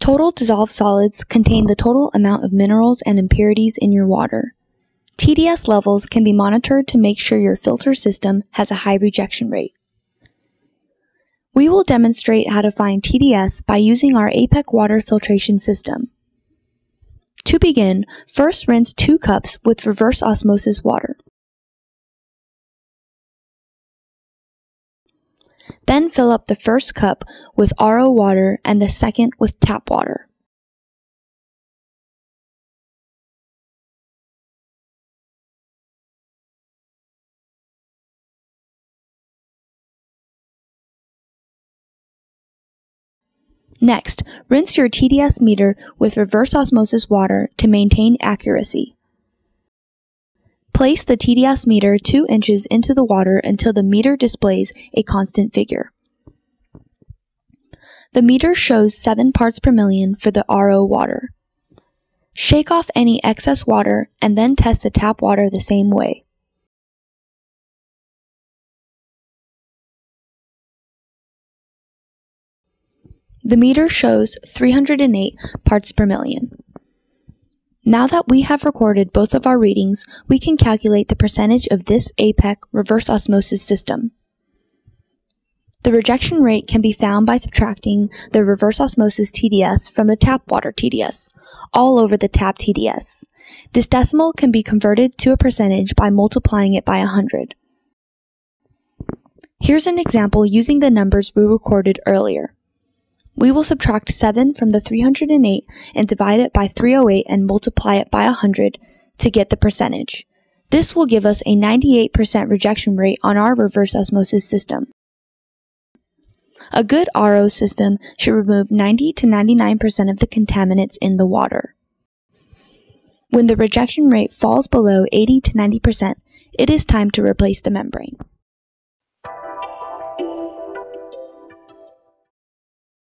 Total dissolved solids contain the total amount of minerals and impurities in your water. TDS levels can be monitored to make sure your filter system has a high rejection rate. We will demonstrate how to find TDS by using our APEC water filtration system. To begin, first rinse two cups with reverse osmosis water. Then fill up the first cup with RO water and the second with tap water. Next, rinse your TDS meter with reverse osmosis water to maintain accuracy. Place the TDS meter 2 inches into the water until the meter displays a constant figure. The meter shows 7 parts per million for the RO water. Shake off any excess water and then test the tap water the same way. The meter shows 308 parts per million. Now that we have recorded both of our readings, we can calculate the percentage of this APEC reverse osmosis system. The rejection rate can be found by subtracting the reverse osmosis TDS from the tap water TDS, all over the tap TDS. This decimal can be converted to a percentage by multiplying it by 100. Here's an example using the numbers we recorded earlier. We will subtract 7 from the 308 and divide it by 308 and multiply it by 100 to get the percentage. This will give us a 98% rejection rate on our reverse osmosis system. A good RO system should remove 90 to 99% of the contaminants in the water. When the rejection rate falls below 80 to 90%, it is time to replace the membrane.